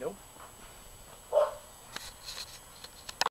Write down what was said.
Nope.